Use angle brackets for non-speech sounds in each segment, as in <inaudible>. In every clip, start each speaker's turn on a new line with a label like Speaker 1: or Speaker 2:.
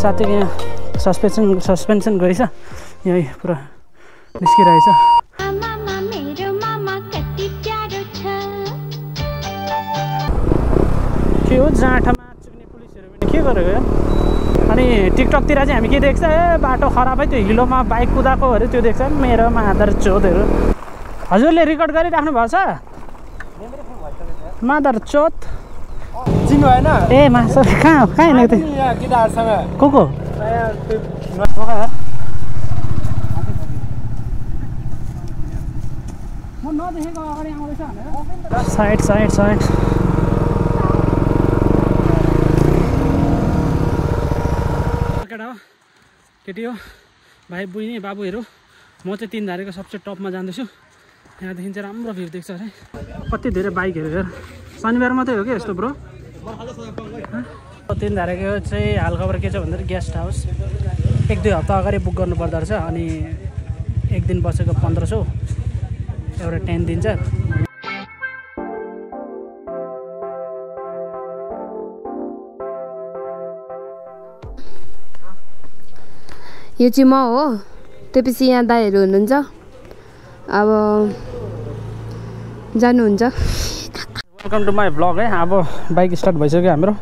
Speaker 1: साथीको यहाँ suspension suspension रहेछ यहीँ पुरा निस्किरहेछ।
Speaker 2: मेरो
Speaker 1: के हो जाँठामा चुक्ने पुलिसहरू पनि के गरेको अनि टिकटकतिर चाहिँ हामी के देख्छ? ए बाटो खराबै त्यो हिलोमा बाइक कुदाएको अरे त्यो देख्छ। मेरोमा आधार चोतहरू हजुरले रेकर्ड गरिराख्नु भएको छ मादर चोत
Speaker 3: चिन्नु भएन
Speaker 1: ए मासु कहाँ कहाँ हिँडेको थियो
Speaker 3: केटाहरूसँग
Speaker 1: को को साइड साइड साइड केटा हो केटी हो भाइ बहिनी बाबुहरू म चाहिँ तिन धारेको सबसे टपमा जाँदैछु यहाँदेखि चाहिँ राम्रो भ्यू देख्छ अरे कति धेरै बाइकहरू हेर शनिबार मात्रै हो कि यस्तो ब्रो तिन धारेको चाहिँ हालखबर के छ भन्दाखेरि गेस्ट हाउस। एक दुई हप्ता अगाडि बुक गर्नु पर्दो रहेछ अनि एक दिन बसेको पन्ध्र सौ। एउटा टेन्ट दिन्छ
Speaker 4: यो चाहिँ म हो। त्योपछि यहाँ दाईहरू हुनुहुन्छ। अब जानुहुन्छ।
Speaker 1: वेलकम टु माई ब्लग है अब बाइक स्टार्ट भइसक्यो हाम्रो।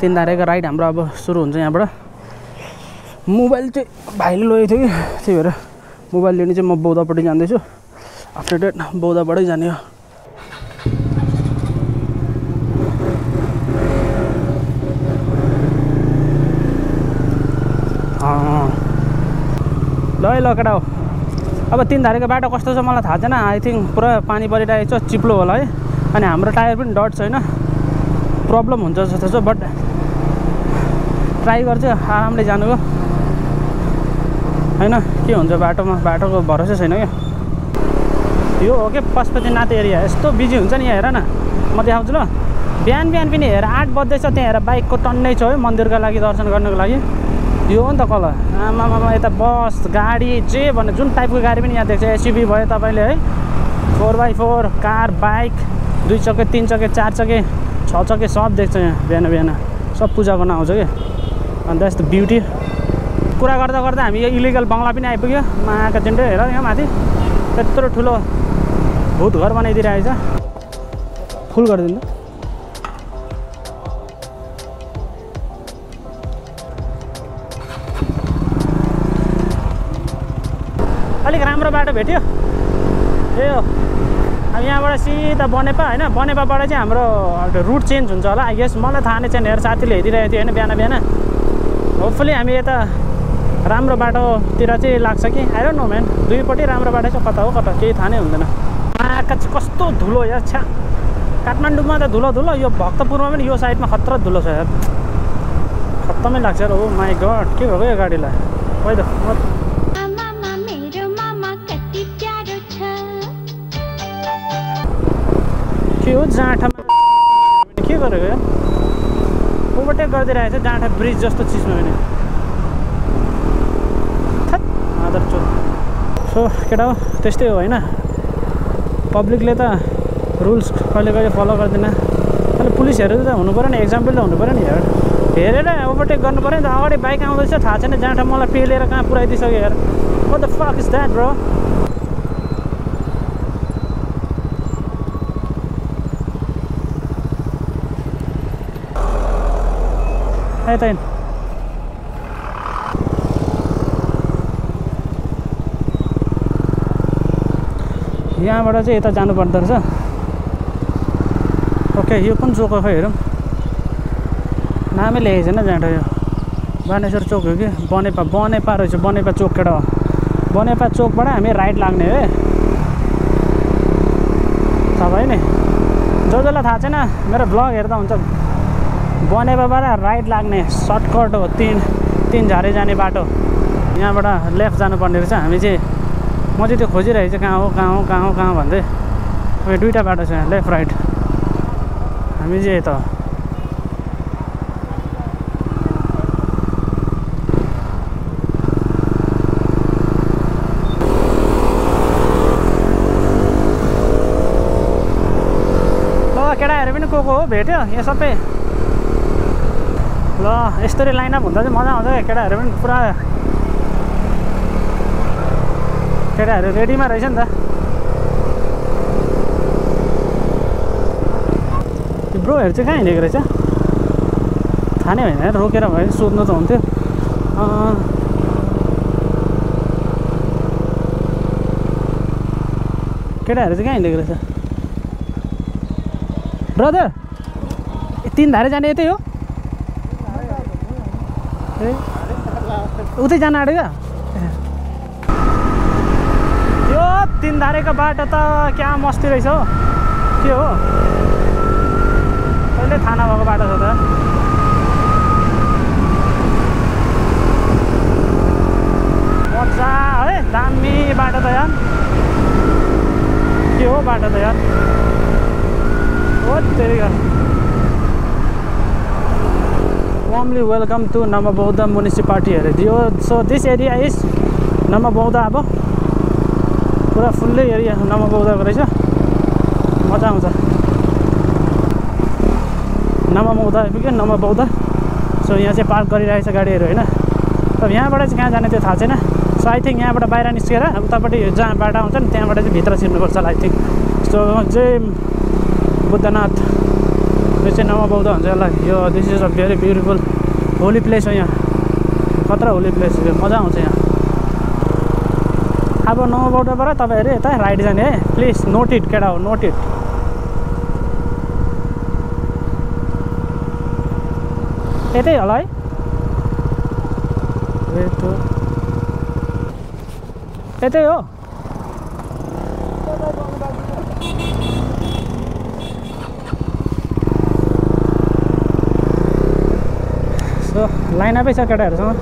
Speaker 1: तिन धारेको राइड हाम्रो अब सुरु हुन्छ यहाँबाट। मोबाइल चाहिँ भाइले लगेको थियो कि त्यही भएर मोबाइल लिने चाहिँ म बौद्धपट्टि जाँदैछु। आफ्टर डेट बौद्धबाटै जाने हो। ल है ल केटा हो। अब तिन धारेको बाटो कस्तो छ मलाई थाहा छैन। आई थिङ्क पुरा पानी परिरहेको छ चिप्लो होला है। अनि हाम्रो टायर पनि डट छैन प्रब्लम हुन्छ जस्तो छ बट ट्राई गर्छु आरामले जानु हो होइन के हुन्छ बाटोमा बाटोको भरोसा छैन क्या। यो हो कि पशुपतिनाथ एरिया यस्तो बिजी हुन्छ नि यहाँ हेर न। म देखाउँछु ल। बिहान बिहान पनि हेर आठ बज्दैछ त्यहाँ हेर बाइकको टन्नै छ है मन्दिरको लागि दर्शन गर्नुको लागि। यो हो नि त कल आमामा यता बस गाडी जे भन्ने जुन टाइपको गाडी पनि यहाँ देख्छ एसयुभी भयो तपाईँले है। Four by four car bike दुई चक्के तिन चक्के चार चक्के छ चक्के सब देख्छ यहाँ बिहान बिहान। सब पूजा गर्न आउँछ कि? अन्त यस्तो ब्युटी कुरा गर्दा गर्दा हामी यो इलिगल बङ्गला पनि आइपुग्यो। माका चिन्टो हेर यहाँ माथि। त्यत्रो ठुलो भूत घर बनाइदिइरहेको छ फुल गरिदिनु। अलिक राम्रो बाटो भेट्यो। ए हो। अब यहाँबाट सिधा बनेपा होइन? बनेपाबाट चाहिँ हाम्रो रुट चेन्ज हुन्छ होला आई गेस मलाई थाहा नै छैन हेर साथीले हेरिरहेको थियो होइन? बिहान बिहान। होपफुली हामी यता राम्रो बाटोतिर चाहिँ लाग्छ कि? आएर नो म्यान दुईपट्टि राम्रो बाटो चाहिँ कता हो कता? केही थाहा नै हुँदैन। आँखा चाहिँ कस्तो धुलो यार छ्या। काठमाडौँमा त धुलो धुलो। यो भक्तपुरमा पनि यो साइडमा खतरा धुलो छ यार। खत्तमै लाग्छ यार। ओ माई गड के भएको यो गाडीलाई? खै त के हो जाँठामा के गरेको यार? ओभरटेक गरिदिइरहेको छ जाँठा ब्रिज जस्तो चिजमा थत्, आदर चोट सो केटा हो त्यस्तै हो होइन। पब्लिकले त रुल्स कहिले कहिले फलो गर्दैन। तर पुलिसहरू त हुनु पऱ्यो नि एक्जाम्पल त हुनु पऱ्यो नि यार। हेरेर ओभरटेक गर्नु पऱ्यो नि त अगाडि बाइक आउँदैछ थाहा छैन जाँठा मलाई पेलेर कहाँ पुऱ्याइदिइसक्यो यार। What the fuck is that bro हिँड। यहाँबाट चाहिँ यता जानु पर्दो रहेछ। ओके यो कुन चोक हो खै हेरौँ। नामै लेखेको छैन जाँडो यो बानेश्वर चोक हो कि? बनेपा बनेपा रहेछ बनेपा चोक केटा हो। बनेपा चोकबाट हामी राइट लाग्ने है थाहा भयो नि? जो जसलाई थाहा छैन मेरो ब्लग हेर्दा हुन्छ। बनेपाबाट राइट लाग्ने सर्टकट हो तिन तिन झारे जाने बाटो। यहाँबाट लेफ्ट जानुपर्ने रहेछ। हामी चाहिँ म चाहिँ त्यो खोजिरहेको छु कहाँ हो कहाँ हो कहाँ हो कहाँ भन्दै। अब दुइटा बाटो छ यहाँ लेफ्ट राइट। हामी चाहिँ यता केटाहरू पनि को को हो? भेट्यो? यहाँ सबै? ल यस्तरी लाइनअप हुँदा चाहिँ मजा आउँछ क्या केटाहरू पनि पुरा। केटाहरू रेडीमा रहेछ नि त। ब्रोहरू चाहिँ कहाँ हिँडेको रहेछ? थाहा नै होइन रोकेर भयो सोध्नु त हुन्थ्यो। केटाहरू चाहिँ कहाँ हिँडेको रहेछ? ब्रदर तिन धारे जाने यतै हो। उतै जान क्या? यो तिन धारेको बाटो त क्या मस्ती रहेछ हो? के हो? कहिले थाहा नभएको बाटो छ त? मजा है दामी बाटो त यार। के हो बाटो त यार? हो तेरि warmly welcome to Namabauda यो so this area is Namobuddha अब पुरा फुल्लै एरिया नमबौदाको रहेछ मजा आउँछ नमबौदा आइपुग्यो नमबौदा सो यहाँ चाहिँ पार्क गरिरहेछ गाडीहरू होइन अब यहाँबाट चाहिँ कहाँ जाने त्यो थाहा छैन सो आई थिङ्क यहाँबाट बाहिर निस्केर उतापट्टि जहाँ बाटो आउँछ नि त्यहाँबाट चाहिँ भित्र छिर्नुपर्छ होला आई थिङ्क सो जय बुद्धनाथ यो चाहिँ नमबौद्ध हुन्छ होला यो this is a very beautiful holy place हो यहाँ। खतरा होली प्लेस यो मजा आउँछ यहाँ। अब नमबौद्धबाट तपाईँहरू यता राइट जाने है। प्लिज नोट इट केटा हो नोट इट यतै होला हो। यतै हो। सो लाइनअपै छ केटाहरूसँग।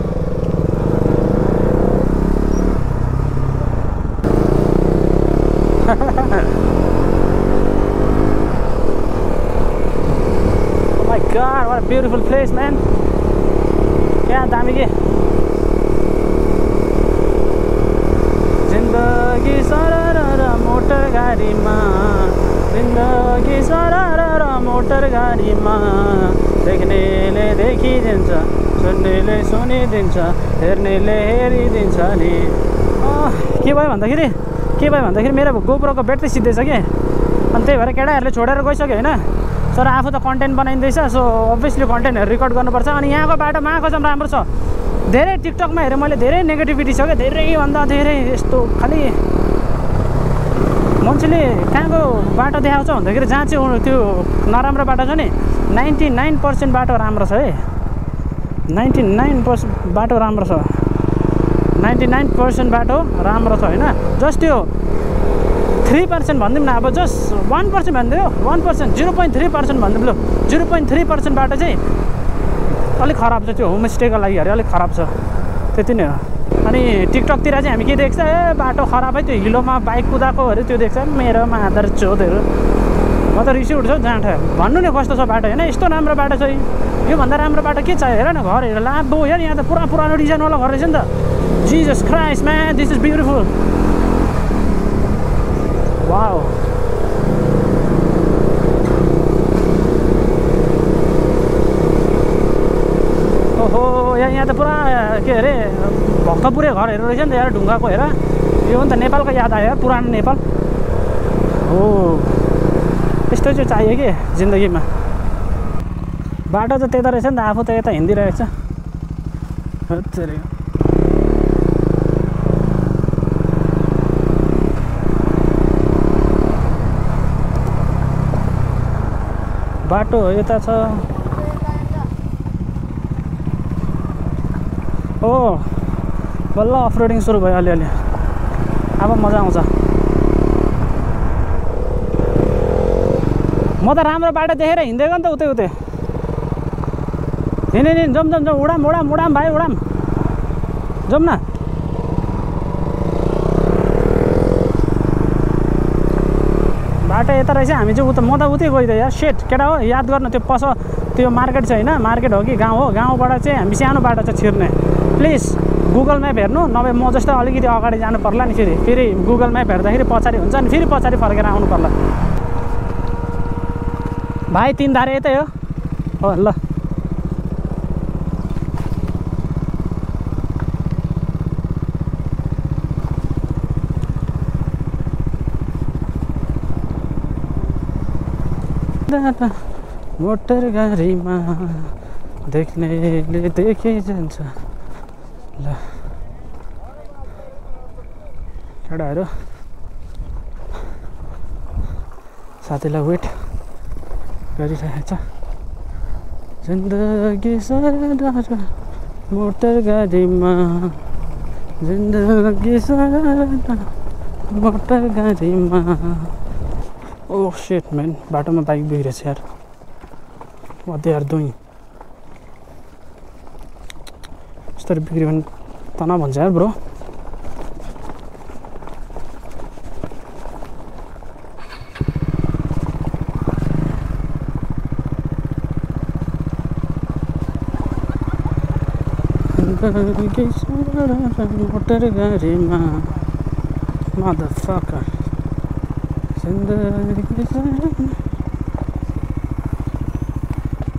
Speaker 1: <laughs> Oh god, beautiful place, man. क्या दामी के? जिन्दगी सरर मोटर गाडीमा। जिन्दगी सरर मोटर गाडीमा। देख्नेले देखिदिन्छ सुन्नेले सुनिदिन्छ हेर्नेले हेरिदिन्छ नि के भयो भन्दाखेरि के भयो भन्दाखेरि मेरो गोप्रोको ब्याट्री सिद्धिएछ कि अनि त्यही भएर केटाहरूले छोडेर गइसक्यो होइन तर आफू त कन्टेन्ट बनाइँदैछ सो अभियसली कन्टेन्टहरू रेकर्ड गर्नुपर्छ अनि यहाँको बाटो महाको चाहिँ राम्रो छ धेरै टिकटकमा हेरेँ मैले धेरै नेगेटिभिटी छ क्या धेरैभन्दा धेरै यस्तो खालि मान्छेले कहाँको बाटो देखाउँछ भन्दाखेरि जहाँ चाहिँ त्यो नराम्रो बाटो छ नि नाइन्टी नाइन पर्सेन्ट बाटो राम्रो छ है। नाइन्टी नाइन पर्सेन्ट बाटो राम्रो छ। नाइन्टी नाइन पर्सेन्ट बाटो राम्रो छ होइन। जस्ट त्यो थ्री पर्सेन्ट भनिदिउँ न अब जस्ट वान पर्सेन्ट भनिदियो one percent zero point three percent भनिदिउँ। ल जिरो पोइन्ट थ्री पर्सेन्ट बाटो चाहिँ अलिक खराब छ त्यो होमस्टेको लागि अरे अलिक खराब छ। त्यति नै हो। अनि टिकटकतिर चाहिँ हामी के देख्छ? ए बाटो खराब है त्यो हिलोमा बाइक कुदाएको अरे त्यो देख्छ। मेरो मादर चोदहरू। म त रिस उठ्छ जाँठ भन्नु नि कस्तो छ बाटो होइन? यस्तो राम्रो बाटो छ योभन्दा राम्रो बाटो के छ? हेर न घर हेर। लाभो हेर यहाँ त पुरा पुरानो डिजाइनवाला घर रहेछ नि त। Jesus Christ man this is beautiful wow ओहो यहाँ यहाँ त पुरा के अरे भक्तपुरे घरहरू रहेछ नि त यार ढुङ्गाको हेर यो नि त नेपालको याद आयो यार पुरानो नेपाल हो यस्तो चाहिँ चाहियो कि जिन्दगीमा बाटो त त्यता रहेछ नि त आफू त यता हिँडिरहेको छ। बाटो यता छ ओ बल्ल अफ रोडिङ सुरु भयो अलिअलि। अब मजा आउँछ। म त राम्रो बाटो देखेर हिँडेको नि त उतै उतै। हिँड हिँड जाउँ जाउँ जाउँ उडाम उडाम उडाम भाइ उडाम। जाउँ न। बाटो यता रहेछ हामी चाहिँ उता म त उतै गइदियो यार। सेट केटा हो याद गर्नु त्यो पस त्यो मार्केट छ होइन मार्केट हो कि गाउँ हो। गाउँबाट चाहिँ हामी सानो बाटो छ छिर्ने। प्लिज गुगल म्याप हेर्नु नभए म जस्तो अलिकति अगाडि जानु पर्ला नि फेरि। फेरि गुगल म्याप हेर्दाखेरि पछाडि हुन्छ नि फेरि पछाडि फर्केर आउनु पर्ला। भाइ तिनधारे यतै हो। हो ल। मोटर गाडीमा देख्नेले देखिजान्छ ल। केटाहरू साथीलाई वेट गरिरहेको छ। जिन्दगी सारा मोटर गाडीमा। जिन्दगी सारा मोटर गाडीमा। ओ सेट म्यान बाटोमा बाइक बिग्रेछ यार। मध्ये यार दुई। यस्तरी बिग्रियो भने तनाव भन्छ यार ब्रो। मोटर गाडीमा जिन्दगी सारा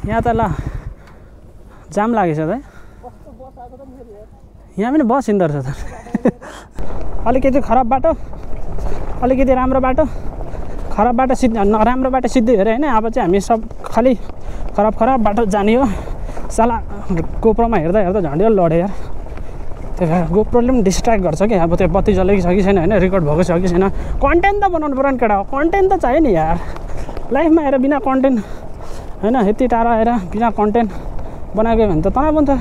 Speaker 1: यहाँ त ल जाम लागेछ त यहाँ पनि बस हिँड्दो रहेछ अलिकति खराब बाटो अलिकति राम्रो बाटो खराब बाटो सिध नराम्रो बाटो सिद्धै हेऱ्यो होइन अब चाहिँ हामी सब खालि खराब खराब बाटो जाने हो। साला गोप्रोमा हेर्दा हेर्दा झन्डै लड्यो यार। त्यही भएर गोप्रोले पनि डिस्ट्र्याक्ट गर्छ कि अब त्यो बत्ती जलेको छ कि छैन होइन रेकर्ड भएको छ कि छैन। कन्टेन्ट त बनाउनु पऱ्यो नि केटा हो कन्टेन्ट त चाहियो नि यार। लाइफमा आएर बिना कन्टेन्ट होइन यति टाढा आएर बिना कन्टेन्ट बनाएको भने त तँलाई पनि त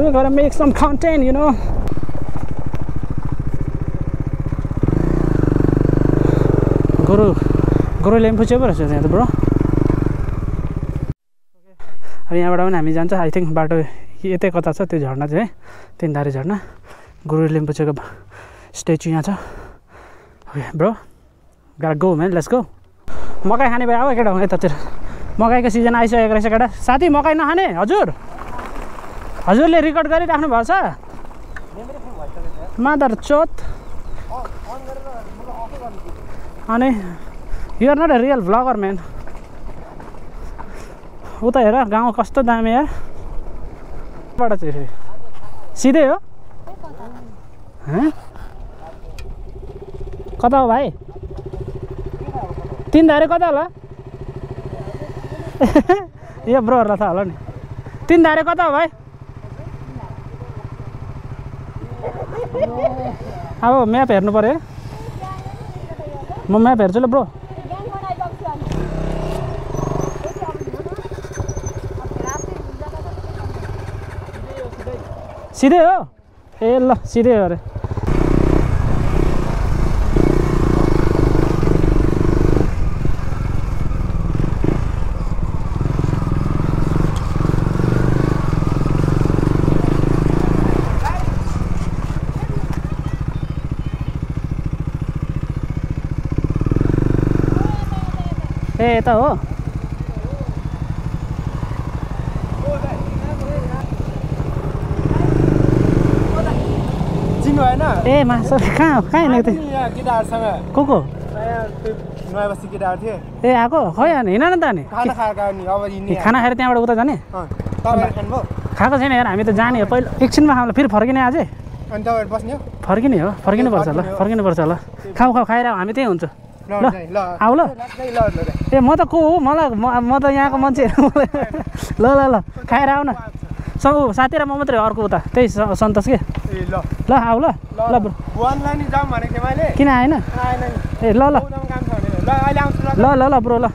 Speaker 1: सुरु गरेर make some content you know गुरु गुरु लेम्फू चाहिँ पो रहेछ त्यहाँ त ब्रो अब यहाँबाट पनि हामी जान्छ। आई थिङ्क बाटो यतै कता छ त्यो झर्ना चाहिँ है? तिनधारे झर्ना। गुरु लिम्पुचेको स्ट्याचु यहाँ छ। ओके ब्रो गा गो म्यान लेट्स गो मकै खाने भयो अब केटा यतातिर। मकैको सिजन आइसकेको रहेछ केटा। साथी मकै नखाने हजुर। हजुरले रेकर्ड गरिराख्नु भएको छ? मादर चोत। अनि you're not a real vlogger man उता हेर गाउँ कस्तो दामी यार चाहिँ फेरि। सिधै हो? हँ? कता हो भाइ? तिन धारे कता होला? <laughs> यो ब्रोहरूलाई थाहा होला नि। तिन धारे कता हो भाइ? अब म्याप हेर्नु पऱ्यो। म म्याप हेर्छु ल ब्रो। सिधै हो? ए ल सिधै हो अरे। यता हो ए मासु कहाँ कहाँ हिँडेको थियो? को को? ए आएको? खै अनि हिँड न त अनि।
Speaker 3: खाना
Speaker 1: खाएर त्यहाँबाट उता जाने? खाएको छैन यार हामी त जाने हो। पहिला एकछिनमा खाउँला फेरि फर्किने अझै फर्किने हो फर्किनुपर्छ होला फर्किनुपर्छ होला खाऊ खाऊ खाएर हामी त्यहीँ हुन्छ। आऊ ल। ए म त को हो? मलाई म त यहाँको मान्छे ल ल ल खाएर आऊ न। स साथी र म मात्रै अर्को उता। त्यही सन्तोष के?
Speaker 3: ल।
Speaker 1: ल आऊ ल। ल किन आएन? ए ल ल।
Speaker 3: ल ल
Speaker 1: ल ब्रो ल।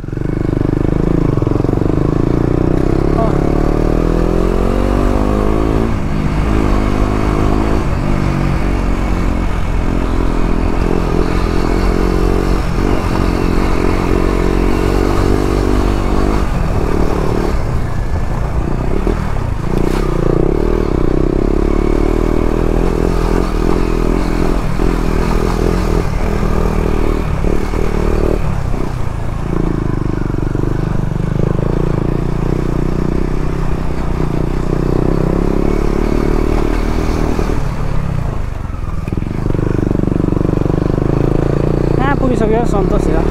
Speaker 1: पुग्यो सन्तोष यहाँ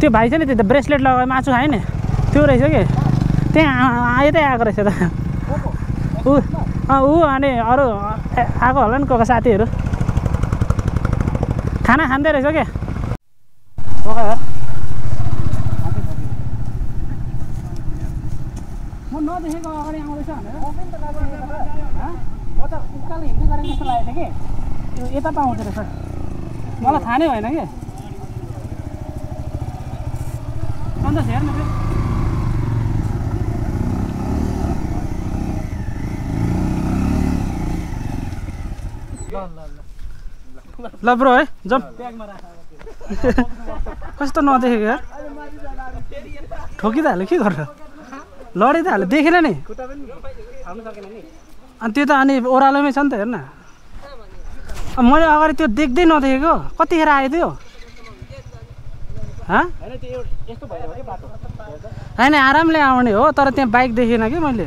Speaker 1: त्यो भाइ छ नि त्यो त ब्रेसलेट लगाएर मासु खायो नि। त्यो रहेछ कि? त्यहाँ यतै आएको रहेछ त। ऊ अँ ऊ अनि अरू आएको होला नि को साथीहरू। खाना खाँदै रहेछ क्या नदेखेको अगाडि आउँदैछ भनेर। म त उकालो हिँड्दै गरेको जस्तो लागेको थियो कि। यो यता पाउँदो रहेछ। मलाई थाहा नै भएन कि? अन्त हेर्नु फेरि। ल ब्रो है जाउँ कस्तो नदेखेको यार? ठोकिदिहाल्यो के गरेर लडी त हाल्यो देखेन नि। अनि त्यो त अनि ओह्रालोमै छ नि त हेर्न। मैले अगाडि त्यो देख्दै नदेखेको। कतिखेर आयो त्यो होइन आरामले आउने हो तर त्यहाँ बाइक देखेन कि मैले?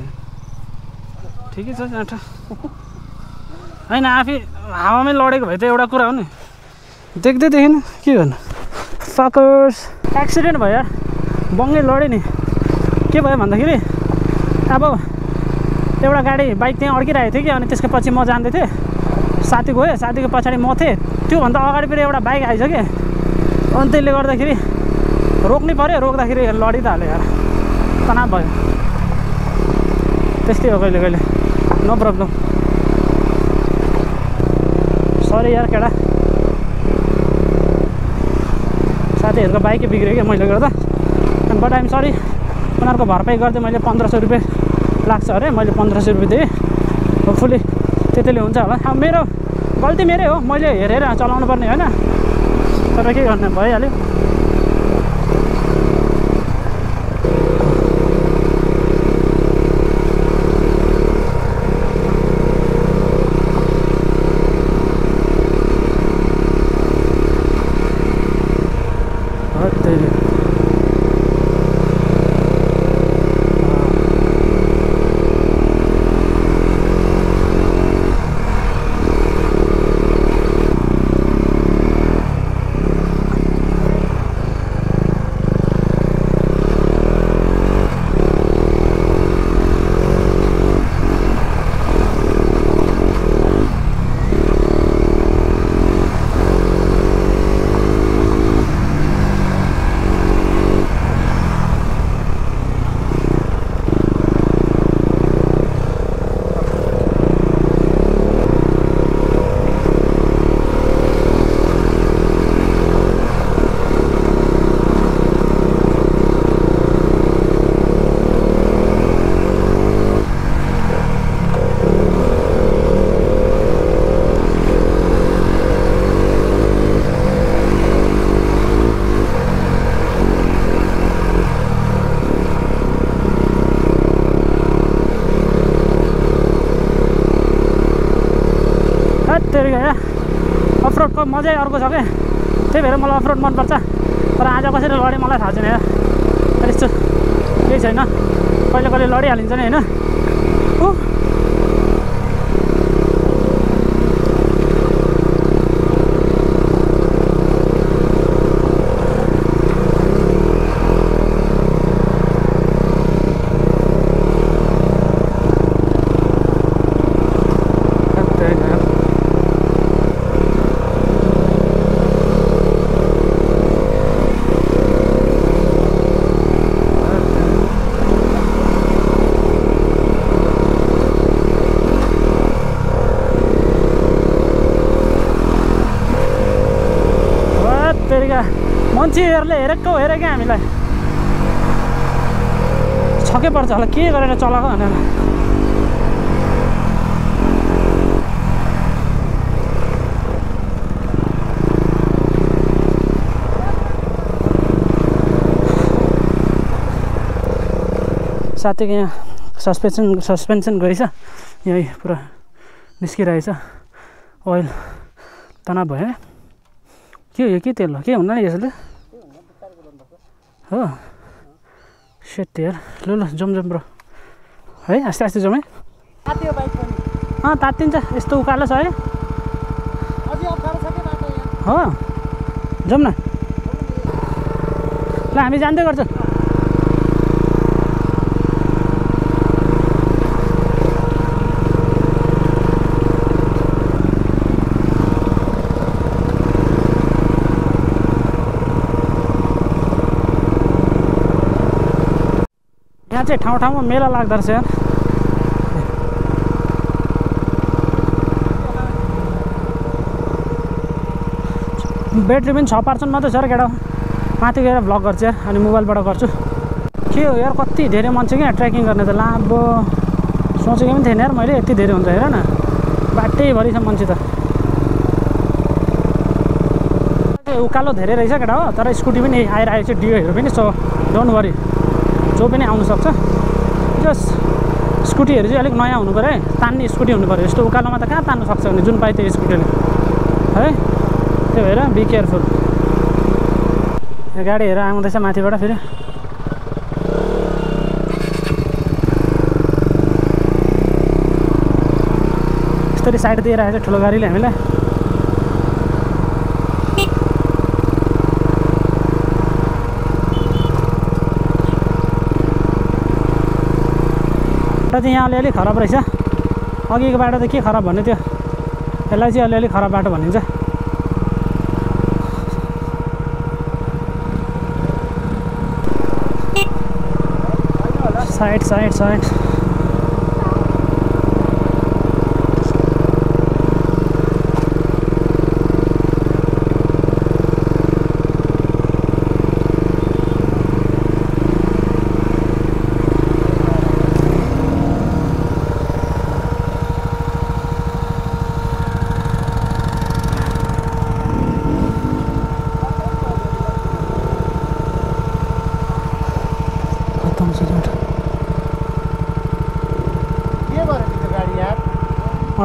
Speaker 1: ठिकै छ होइन आफै हावामै लडेको भए त एउटा कुरा हो नि। देख्दै देखेन के गर्नु? सकर्स एक्सिडेन्ट भयो बङ्गै लड्यो नि। के भयो भन्दाखेरि अब एउटा गाडी बाइक त्यहाँ अड्किरहेको थियो कि अनि त्यसको पछि म जाँदै थिएँ। साथी गएँ साथीको पछाडि म थिएँ। त्योभन्दा अगाडि फेरि एउटा बाइक आइछ कि अनि त्यसले गर्दाखेरि रोक्नै पऱ्यो रोक्दाखेरि लडी त हाल्यो यार। तनाव भयो। त्यस्तै हो कहिले कहिले। नो प्रब्लम सरी यार केटा। साथीहरूको बाइकै बिग्रियो क्या मैले गर्दा। अनि बट आइम सरी उनीहरूको भरपाई गर्दै मैले पन्ध्र सय रुपियाँ लाग्छ अरे मैले पन्ध्र सय रुपियाँ दिएँ। होपफुली त्यतिले हुन्छ होला। अब मेरो गल्ती मेरै हो। मैले हेरेर चलाउनु पर्ने होइन। तर के गर्ने भइहाल्यो हो त्यही त्यही गयो अफरोडको मजै अर्को छ क्या त्यही भएर मलाई अफरोड मनपर्छ। तर आज कसरी लडेँ मलाई थाहा छैन यार। तर यस्तो केही छैन। कहिले कहिले लडिहालिन्छ नि होइन? ऊ त्यही गयो तेरिका मान्छेहरूले हेरेको हेरे हामीलाई। छक्कै पर्छ होला के गरेर चलाएको भनेर। साथीको यहाँ सस्पेन्सन सस्पेन्सन गएछ यहीँ पुरा निस्किरहेछ। ओइल तनाव भयो। के हो यो? के तेल हो? के हुन्न यसले? हो। सेट यार ल ल जाउँ जाउँ ब्रो। है आस्ते आस्ते
Speaker 3: पनि।
Speaker 1: अँ तात्तिन्छ यस्तो उकालो छ है। हो। जाउँ न। ल हामी जाँदै गर्छौँ। चाहिँ ठाउँ ठाउँमा मेला लाग्दो रहेछ यार। ब्याट्री पनि छ पर्सेन्ट मात्रै छ र केटा। माथि गएर भ्लग गर्छु यार अनि मोबाइलबाट गर्छु। के हो यार कति धेरै मान्छे क्या ट्रेकिङ गर्ने त ला अब सोचेको पनि थिएन यार मैले यति धेरै हुन्छ हेर न। बाटैभरि छ मान्छे त। उकालो धेरै रहेछ केटा हो तर स्कुटी पनि आइरहेको छ डियोहरू पनि सो डोन्ट वरी जो पनि आउनुसक्छ जस स्कुटीहरू चाहिँ अलिक नयाँ हुनु पऱ्यो है। तान्ने स्कुटी हुनु पऱ्यो। यस्तो उकालोमा त कहाँ तान्नु सक्छ भने जुन पाइ त्यो स्कुटीले। है? त्यही भएर बी केयरफुल गाडीहरू आउँदैछ माथिबाट फेरि। यस्तरी साइड दिइरहेको छ ठुलो गाडीले हामीलाई। चाहिँ यहाँ अलिअलि खराब रहेछ। अघिको बाटो त के खराब भन्ने त्यो यसलाई चाहिँ अलिअलि खराब बाटो भनिन्छ। Side side side.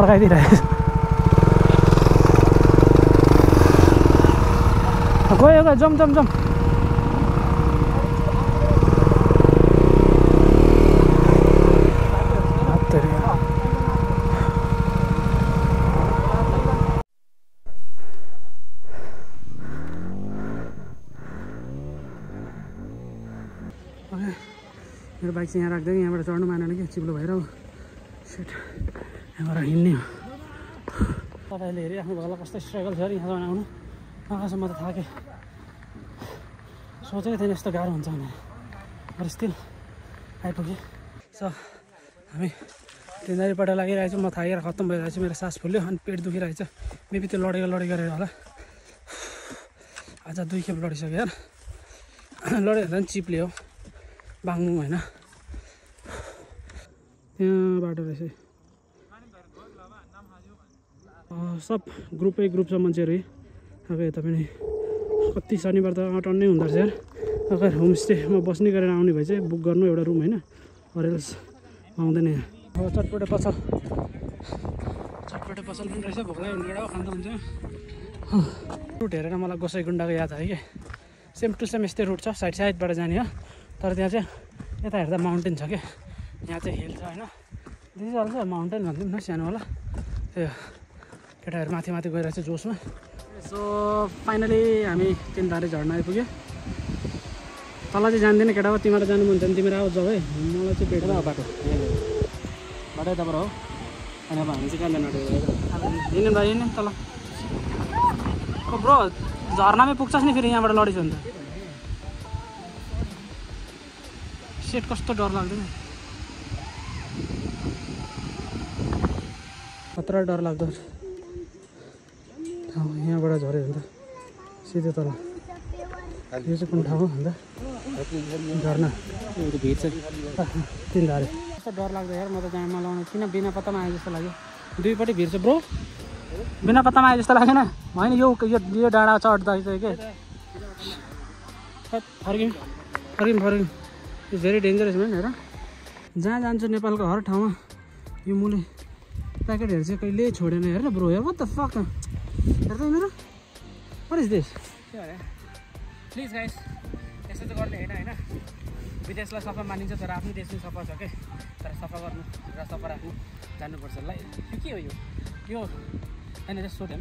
Speaker 1: अड्काइदिइरहेको छ गयो गयो जम हत्तेरी। ओके, मेरो बाइक चाहिँ यहाँ राख्दै यहाँबाट चढ्नु मानेन कि चिप्लो भएर हिँड्ने हो। तपाईँहरूले हेरिराख्नु भयो होला कस्तो स्ट्रगल छ अरे यहाँसम्म आउनु। आँखासम्म त थाकेँ सोचेको थिएन यस्तो गाह्रो हुन्छ भनेर। तर स्टिल आइपुगेँ। सो हामी तिनीहरूपट्टि लागिरहेको छु म थाकेर खत्तम भइरहेको छु मेरो सास फुल्यो अनि पेट दुखिरहेको छ मेबी त्यो लडेको लडेको गरेर होला। आज दुई खेप लडिसक्यो यार। लड्यो भने चिप्ले हो। बाङ्नु होइन। त्यहाँ बाटो रहेछ। सब ग्रुपै ग्रुप छ मान्छेहरू। अब यता पनि कति शनिबार त अटन्नै हुँदो रहेछ यार। अगर होमस्टेमा बस्ने गरेर आउने भए चाहिँ बुक गर्नु एउटा रुम होइन। अरेल्स आउँदैन यहाँ। चटपटे पसल। चटपटे पसल पनि रहेछ लाग्यो भने एउटा हुन्छ। रुट हेरेर मलाई गोसाइगुन्डाको याद आयो कि? सेम टु सेम यस्तै रुट छ साइड साइडबाट जाने हो। तर त्यहाँ चाहिँ यता हेर्दा माउन्टेन छ क्या यहाँ चाहिँ हिल छ होइन। दिदी माउन्टेन भनिदिउँ न सानो होला। त्यो केटाहरू माथि माथि गइरहेको छ जोसमा। सो फाइनली हामी तिनधारे झर्ना आइपुग्यो। तल चाहिँ जान्दैन केटा हो तिमीहरू जानु मन छ भने तिमीहरू जाऊ है। मलाई चाहिँ भेट्न बाटो बाटो यताबाट हो। अनि अब हामी चाहिँ कहाँ जानु आँटेको हिँड्नु भाइ हिँड्नु तल। ब्रो झर्नामै पुग्छस् नि फेरि यहाँबाट लडिस त। सेट कस्तो डर लाग्दैन। खतरा डर लाग्दो यहाँबाट झऱ्यो भने त सिधै तल। यो चाहिँ कुन ठाउँ हो भन्दा? झर्ना। भिड छ तिन धारे। कस्तो डर लाग्दो यार म त जामा लाउनु किन? बिना पत्तामा आए जस्तो लाग्यो। दुईपट्टि भिड छ ब्रो। बिना पत्तामा आए जस्तो लागेन। होइन यो यो यो डाँडा चढ्दा चाहिँ के? फर्क्यौँ फर्क्यौँ फर्क्यौँ इट्स भेरी डेन्जरस म्यान हेर। जहाँ जान्छु नेपालको हर ठाउँमा यो मुले प्याकेटहरू चाहिँ कहिल्यै छोडेन। हेर न ब्रो हेर त यिनीहरू what is this please guys यस्तो चाहिँ गर्ने होइन होइन? विदेशलाई सफा मानिन्छ तर आफ्नो देश पनि सफा छ के? तर सफा गर्नु र सफा राख्नु जान्नुपर्छ ल यो के हो यो? यो होइन जस्ट सोध्यो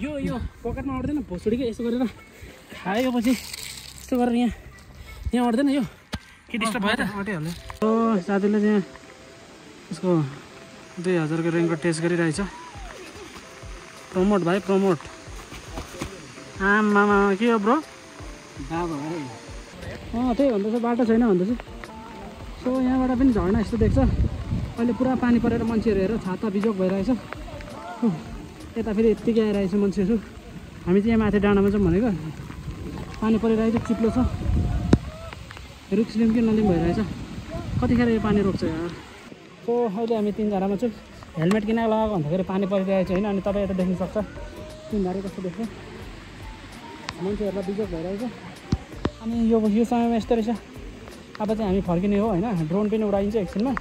Speaker 1: यो यो पकेटमा अट्दैन भोसुडी के? यसो गरेर खाएपछि यस्तो गरेर यहाँ यहाँ अट्दैन यो। के डिस्टर्ब भयो त? अटिहाल्यो हो साथीले चाहिँ उसको दुई हजारको रेङ्को टेस्ट गरिरहेछ। प्रमोट भाइ प्रमोट आमामा के हो ब्रो अँ त्यही भन्दैछ बाटो छैन भन्दैछ सो यहाँबाट पनि झर्ना यस्तो देख्छ। अहिले पुरा पानी परेर मान्छेहरू हेरेर छाता बिजोग भइरहेछ। यता फेरि यत्तिकै आइरहेछ मान्छेहरू। हामी चाहिँ यहाँ माथि डाँडामा छौँ भनेको। पानी परिरहेको छ चिप्लो छ। रुखसिलिम कि नलिम भइरहेछ। कतिखेर यो पानी रोक्छ यहाँ सो अहिले हामी तिनजनामा चाहिँ हेलमेट किन लगाएको भन्दाखेरि पानी परिरहेको छ होइन अनि तपाईँ यता देख्न सक्छ तिनधारे कस्तो देख्छ मान्छेहरूलाई बिजोग भइरहेछ अनि यो यो समयमा यस्तो रहेछ। अब चाहिँ हामी फर्किने हो होइन? ड्रोन पनि उडाइन्छ एकछिनमा।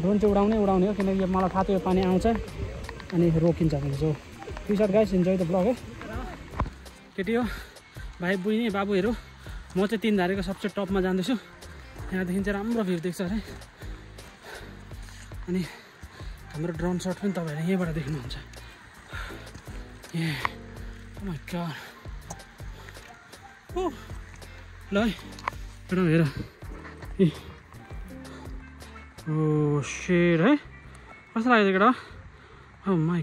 Speaker 1: ड्रोन चाहिँ उडाउने उडाउने हो किनकि मलाई थाहा थियो पानी आउँछ अनि रोकिन्छ भने so T shirt guys enjoy the vlog है केटी हो। भाइ बहिनी बाबुहरू म चाहिँ तिन धारेको सबसे टपमा जाँदैछु। यहाँदेखि चाहिँ राम्रो भ्यू देख्छ अरे। अनि हाम्रो ड्रोन सट पनि तपाईँहरूले यहीँबाट देख्नुहुन्छ। ए oh ल है एउटा हेर ए ओ सेड है? कस्तो लाग्यो केटा? ओ माई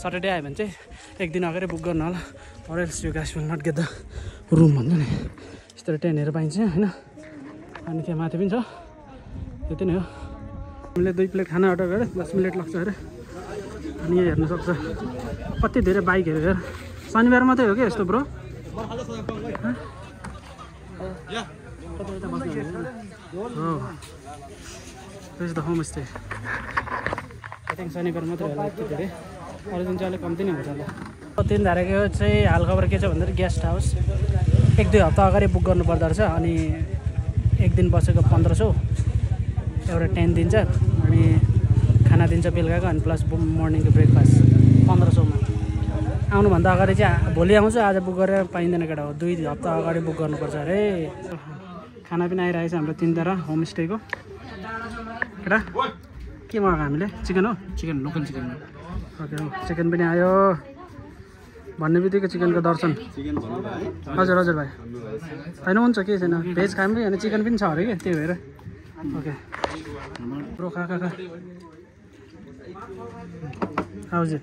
Speaker 1: सटरडे आयो भने चाहिँ एक दिन अगाडि बुक गर्नु होला। अरेल्स you guys will not get the room भन्छ नि। यस्तो टेन्टहरू पाइन्छ होइन? अनि त्यहाँ माथि पनि छ। त्यति नै हो। हामीले दुई प्लेट खाना अर्डर गरेँ दस मिनट लाग्छ अरे। अनि यहाँ हेर्नु सक्छ। कति धेरै बाइकहरू हेर शनिबार मात्रै हो क्या यस्तो bro? This the homestay I think शनिबार मात्रै होला। यति धेरै अरू दिन चाहिँ अलिक कम्ती नै हुन्छ होला। तिन धाराको चाहिँ हालखबर के छ भन्दाखेरि गेस्ट हाउस। एक दुई हप्ता अगाडि बुक गर्नुपर्दो रहेछ अनि एक दिन बसेको पन्ध्र सौ। एउटा टेन्ट दिन्छ अनि खाना दिन्छ बेलुकाको अनि प्लस मर्निङको ब्रेकफास्ट पन्ध्र सौमा। आउनुभन्दा अगाडि चाहिँ भोलि आउँछु आज बुक गरेर पाइँदैन केटा हो। दुई हप्ता अगाडि बुक गर्नुपर्छ अरे। खाना पनि आइरहेको छ हाम्रो तिनवटा होमस्टेको। केटा के मगाएको हामीले? चिकन हो?
Speaker 3: Chicken local chicken.
Speaker 1: Okay chicken पनि आयो। भन्ने बित्तिकै चिकनको दर्शन। हजुर हजुर भाइ। होइन हुन्छ केही छैन। भेज खाऊँ कि? अनि चिकन पनि छ अरे कि? त्यही भएर। ओके ब्रो खा खा हजुर।